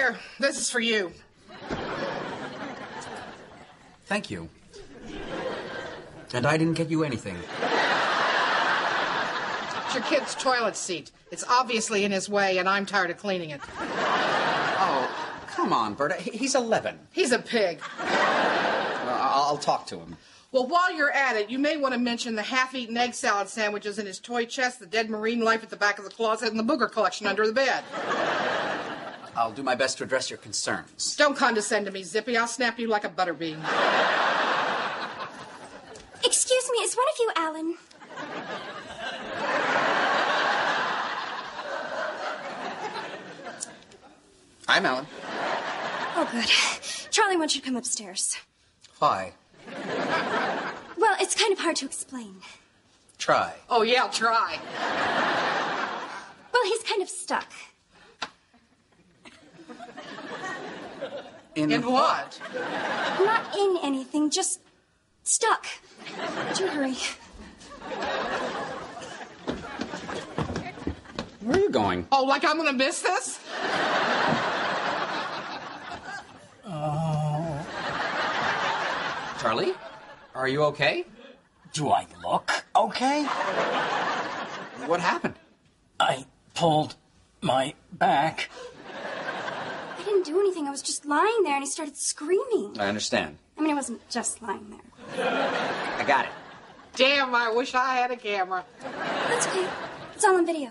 Here, this is for you. Thank you. And I didn't get you anything. It's your kid's toilet seat. It's obviously in his way, and I'm tired of cleaning it. Oh, come on, Berta. He's 11. He's a pig. Well, I'll I'll talk to him. Well, while you're at it, you may want to mention the half-eaten egg salad sandwiches in his toy chest, the dead marine life at the back of the closet, and the booger collection under the bed. I'll do my best to address your concerns. Don't condescend to me, Zippy. I'll snap you like a butterbean. Excuse me, is one of you Alan? I'm Alan. Oh, good. Charlie wants you to come upstairs. Why? Well, it's kind of hard to explain. Try. Oh, yeah, I'll try. Well, he's kind of stuck. In what? Not in anything, just stuck. Do hurry. Where are you going? Oh, like I'm gonna miss this? Oh. Charlie? Are you okay? Do I look okay? What happened? I pulled my back. I didn't do anything. I was just lying there and he started screaming. I understand. I mean, I wasn't just lying there. I got it. Damn, I wish I had a camera. That's okay. It's all on video.